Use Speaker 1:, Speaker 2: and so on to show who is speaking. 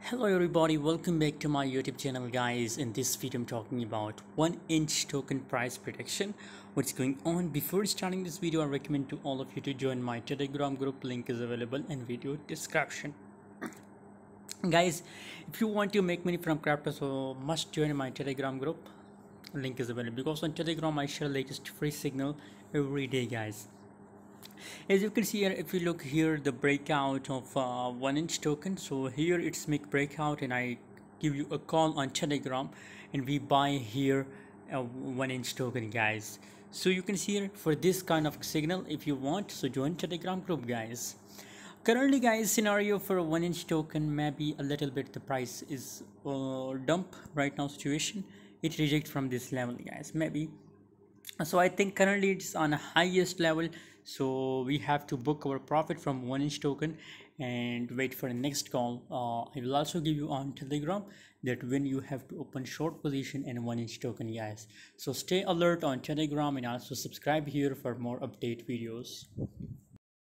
Speaker 1: Hello everybody, welcome back to my YouTube channel guys. In this video I'm talking about 1 inch token price prediction. What's going on? Before starting this video I recommend to all of you to join my telegram group. Link is available in video description. guys, if you want to make money from crypto so must join my telegram group. Link is available because on telegram I share latest free signal every day guys as you can see here if you look here the breakout of uh, one inch token. So here it's make breakout and i give you a call on telegram and we buy here a one inch token guys. So you can see here for this kind of signal if you want. So join telegram group guys. Currently guys scenario for a one inch token maybe a little bit the price is uh, dump right now situation. It reject from this level guys. Maybe so i think currently it's on a highest level. So we have to book our profit from one inch token and wait for the next call. Uh, i will also give you on telegram that when you have to open short position in one inch token guys so stay alert on telegram and also subscribe here for more update videos